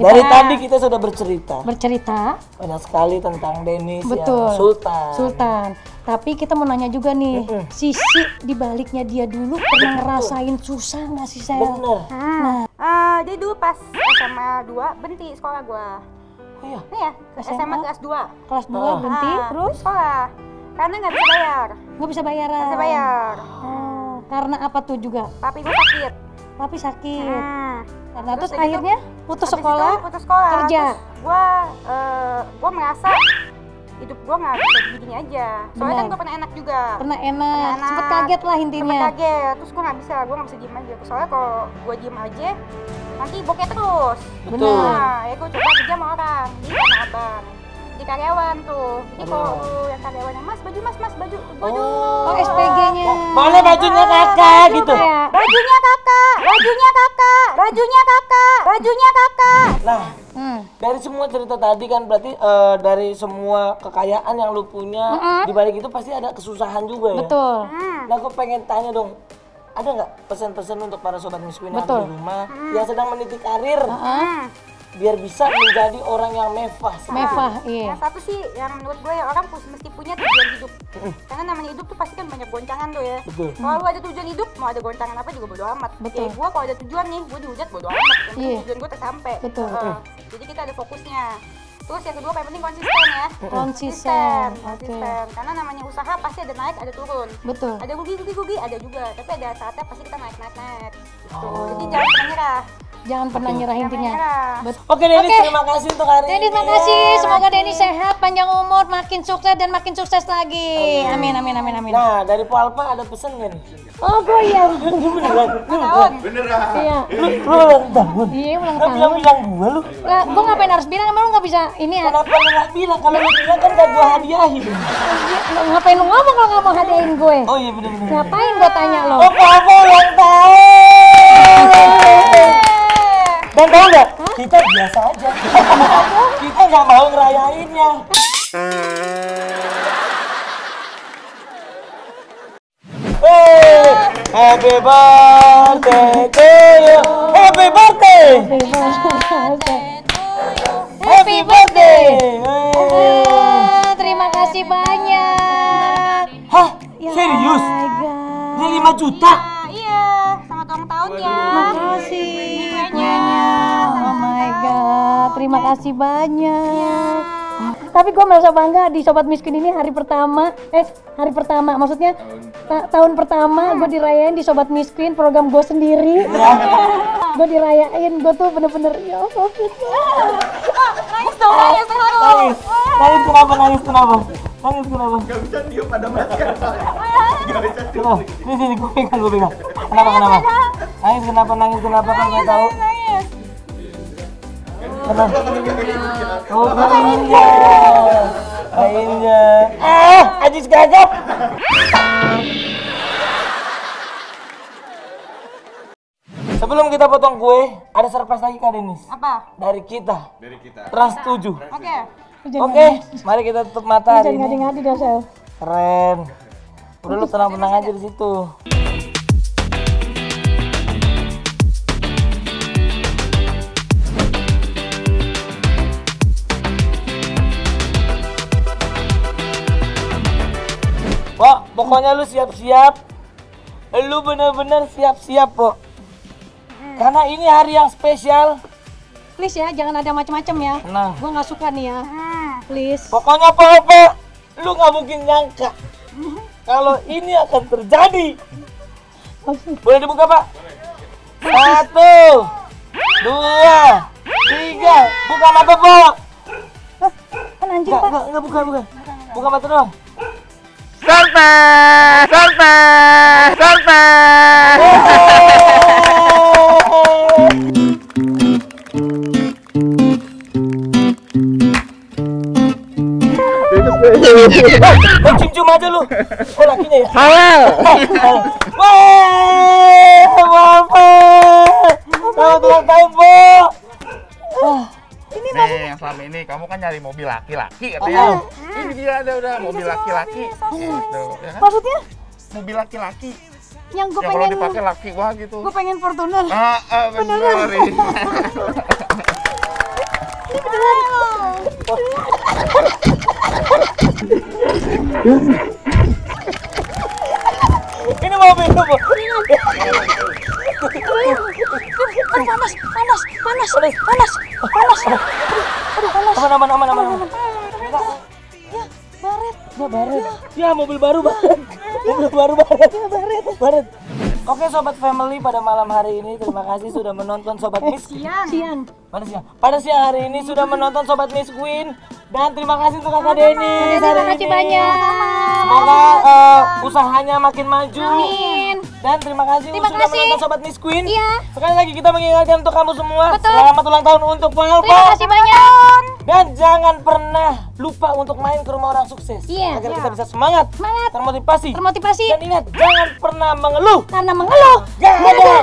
Dari tadi kita sudah bercerita bercerita banyak sekali tentang Dennis Betul. yang Sultan. Sultan. Tapi kita mau nanya juga nih, sisi di baliknya dia dulu pernah ngerasain susah nggak sih saya? Bener. Hmm. Eh, jadi dulu pas SMA 2 berhenti sekolah gua. Oh iya. Nih ya, ke SMA? SMA kelas 2. Kelas 2 Ah. berhenti, Ah, terus sekolah. Karena nggak bisa bayar. nggak bisa bayaran. Nggak bisa bayar. Oh, karena apa tuh juga? Papi gua sakit. Papi sakit. Hmm. Karena terus, Terus gitu, akhirnya putus sekolah. itu putus sekolah. kerja. Terus gua eh, gua merasa hidup gua nggak bisa gini aja. Soalnya Benar. kan gua pernah enak juga. Pernah enak, Pernah sempet enak. kaget lah Sempet intinya. kaget. Terus gua nggak bisa, gua nggak bisa diem aja. Soalnya kalau gua diem aja nanti bokeh terus. Betul. Nah, ya gue coba kerja sama orang di tanah abang di karyawan tuh jadi kalau Karyawan. lu yang mas baju mas mas baju baju Oh, SPG-nya. Boleh bajunya kakak gitu. Kayak bajunya kakak bajunya kakak bajunya kakak bajunya kakak Nah, hmm. dari semua cerita tadi kan berarti eh, dari semua kekayaan yang lu punya di balik itu pasti ada kesusahan juga ya. Betul. hmm. Nah, aku pengen tanya dong, ada nggak pesan-pesan untuk para sobat miskin yang di rumah yang sedang meniti karir Hmm. Biar bisa menjadi orang yang mewah? Mewah, iya. yang satu sih yang menurut gue ya orang mesti punya tujuan hidup karena namanya hidup tuh pasti kan banyak goncangan tuh ya Betul. kalau lu ada tujuan hidup mau ada goncangan apa juga bodo amat Betul. Kayak gue kalau ada tujuan nih gue dihujat bodo amat yang penting Iya. tujuan gue tersampai Betul. Heeh. jadi kita ada fokusnya terus yang kedua paling penting konsisten ya Konsisten. Oke. konsisten karena namanya usaha pasti ada naik ada turun Betul. ada rugi rugi rugi ada juga tapi ada saatnya pasti kita naik naik naik gitu Oh. jadi jangan pernah nyerah Jangan pernah nyerah intinya. nyerah Betul. Oke Denis, Oke. terima kasih untuk hari Denny, ini. terima kasih. Semoga Denny sehat, panjang umur, makin sukses dan makin sukses lagi. Amin, amin, amin, amin. Nah, dari Palpa ada pesan nggak nih? Oh, gue ya. Beneran? tahun Iya. Lu, lu ulang tahun? Iya, ulang Lu tahun. bilang-bilang gua lu. Lah, gue ngapain harus bilang? Emang lu nggak bisa ini ya? Kenapa lu nggak bilang? Kalau lu bilang kan gak gua hadiahin. Lu Ngapain lu ngomong kalau nggak mau hadiahin gue? Oh iya bener-bener. Ngapain gue tanya lo? Oh Palpa ulang tahun. Dan tau nggak? Kita biasa aja. Kita nggak mau ngerayainnya. Hey, happy birthday to you. Happy birthday. Happy birthday. Terima kasih banyak. Hah? Ya Serius? Ini 5 juta? Iya selamat ulang tahun ya Makasih kuenya. Oh my god, terima kasih banyak. Tapi gue merasa bangga di Sobat Miskin ini hari pertama, eh hari pertama, maksudnya ta- tahun pertama gue dirayain di Sobat Miskin program gue sendiri. gue dirayain, gue tuh bener-bener ya Allah. nangis dong nangis terlalu Nangis. Nangis kenapa? Nangis kenapa? Nangis kenapa? Gak bisa diem pada masker. Gak bisa diem. Kenapa? Sini sini gue pegang gue pegang. Kenapa kenapa? Nangis kenapa? Nangis kenapa? Kan nggak tahu. nangis Kenapa? Oh. Ah, Ajis gagap. Sebelum kita potong kue, ada surprise lagi Kak Denis. apa Dari kita, Dari kita. Trans 7. oke Oke, mari kita tutup mata hari Jangan ini. ngadi-ngadi dah Sel. Keren. Udah lu tenang-tenang aja di situ. Pokoknya lu siap-siap. Lu bener-bener siap-siap, Pok. Karena ini hari yang spesial. Please ya, jangan ada macam-macam ya. Nah, Gue nggak suka nih ya. Hmm. Please. pokoknya Pok, Pok, lu nggak mungkin nyangka kalau ini akan terjadi. Boleh dibuka, Pak? Satu, dua, tiga. Buka mata, Pok. Kan anjing Enggak, pak. enggak, enggak, buka, buka. Buka mata doang. Surprise! Surprise! Surprise! Oh, cium-cium aja lu. Oh, lakinya ya? Halal. Wah, Mama. Selamat ulang tahun, Bu. Nih yang selama ini kamu kan nyari mobil laki-laki katanya. Ini dia ada udah mobil laki-laki. Gitu, ya kan? Maksudnya Mobil laki-laki. yang gue kalau pengen dipakai laki gua gitu. gue pengen Fortuner. Ah, ah, bener. Ini mobil lu, Bu. Panas, panas, panas, panas, panas. Aman, aman, aman, aman. aman. Ya, baret. Ya, baret. Ya, mobil baru, Baret. Mobil baru, Baret. Ya, Baret. Baret. Oke, Sobat Family, pada malam hari ini terima kasih sudah menonton Sobat Miss. Siang. Pada siang, pada siang hari ini sudah menonton Sobat Miss Queen dan terima kasih untuk Kakak Denny. Terima kasih banyak. Semoga eh, usahanya makin maju. Amin. Dan terima kasih Terima sudah kasih. menonton Sobat Miss Queen. Iya. Sekali lagi kita mengingatkan untuk kamu semua. Betul. Selamat ulang tahun untuk Terima Palpa. kasih banyak. Dan jangan pernah lupa untuk main ke rumah orang sukses. Iya. Agar kita bisa semangat, Semangat. termotivasi. Termotivasi Dan ingat, jangan pernah mengeluh. karena mengeluh. Gak ada